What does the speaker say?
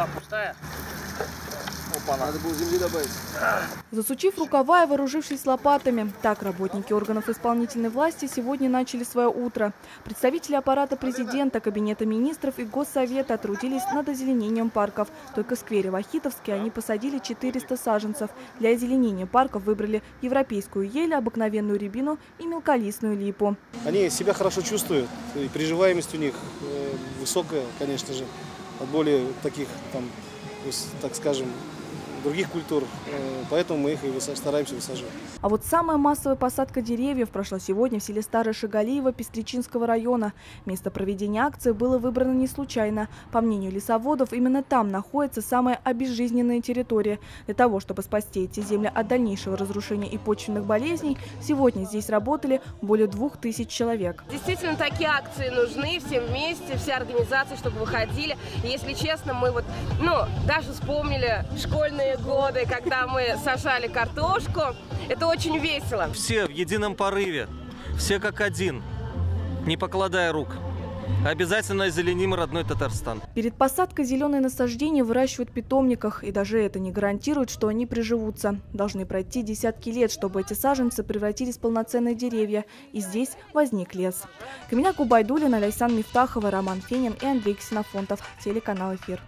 Труба пустая. Опа, Надо было земли добавить. Засучив рукава и вооружившись лопатами, так работники органов исполнительной власти сегодня начали свое утро. Представители аппарата президента, кабинета министров и госсовета трудились над озеленением парков. Только в сквере Вахитовске они посадили 400 саженцев. Для озеленения парков выбрали европейскую ель, обыкновенную рябину и мелколистную липу. Они себя хорошо чувствуют, и приживаемость у них э, высокая, конечно же, от более таких, там, так скажем, других культур, Э, поэтому мы их и стараемся высаживать. А вот самая массовая посадка деревьев прошла сегодня в селе Старое Шагалиево Пестричинского района. Место проведения акции было выбрано не случайно. По мнению лесоводов, именно там находится самая обезжизненная территория. Для того, чтобы спасти эти земли от дальнейшего разрушения и почвенных болезней, сегодня здесь работали более двух тысяч человек. Действительно, такие акции нужны всем вместе, все организации, чтобы выходили. Если честно, мы вот, ну, даже вспомнили школьные годы, когда мы сажали картошку. Это очень весело. Все в едином порыве, все как один, не покладая рук. Обязательно озеленим родной Татарстан. Перед посадкой зеленые насаждения выращивают в питомниках, и даже это не гарантирует, что они приживутся. Должны пройти десятки лет, чтобы эти саженцы превратились в полноценные деревья, и здесь возник лес. Камиля Кубайдулина, Ляйсан Мифтахова, Роман Фенин и Андрей Ксенофонтов. Телеканал «Эфир».